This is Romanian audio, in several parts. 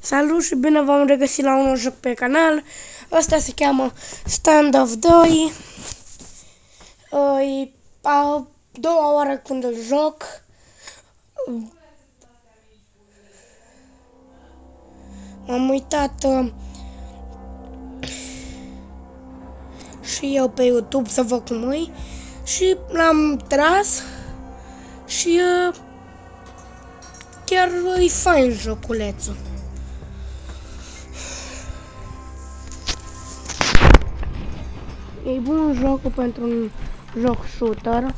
Salut și bine v-am regăsit la un joc pe canal. Asta se cheamă Stand of 2. E a doua oară când îl joc. M-am uitat uh, și eu pe YouTube să văd cum e și l-am tras și uh, chiar e fain joculețul. E bun jocul pentru un joc shooter.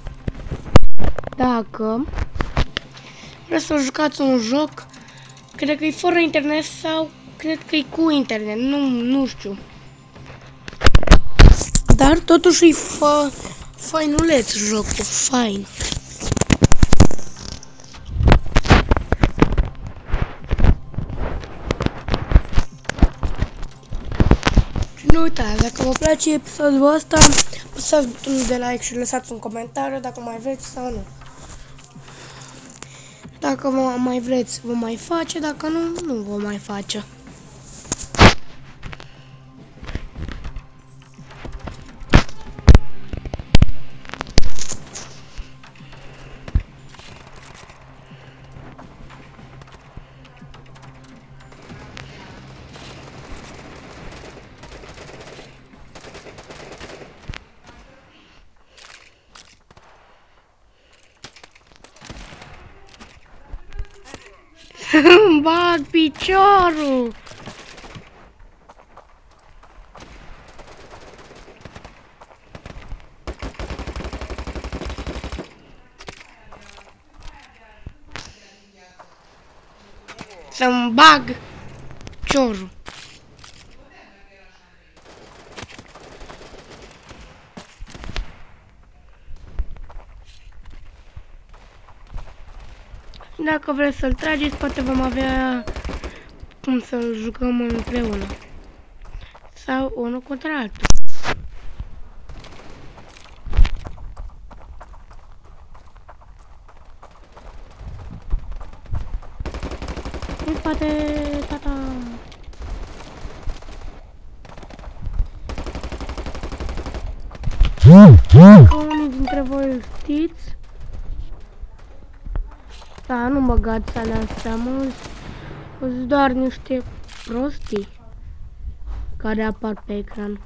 Dacă vreți să jucați un joc, cred că e fără internet sau cred că e cu internet, nu, nu știu. Dar totuși e fa fainuleț jocul, fain. Nu uitați, dacă vă place episodul ăsta, apăsați butonul de like și lăsați un comentariu dacă mai vreți sau nu. Dacă vă mai vreți, vă mai face, dacă nu, nu vă mai face. Îmi bag piciorul! Să-mi bag piciorul. Dacă vreți să-l trageți, poate vom avea cum să-l jucăm împreună. Sau unul contra altul. În spate, tata! Că unii dintre voi îl știți, da, nu băgați alea astea, mă, sunt doar niște prostii care apar pe ecran.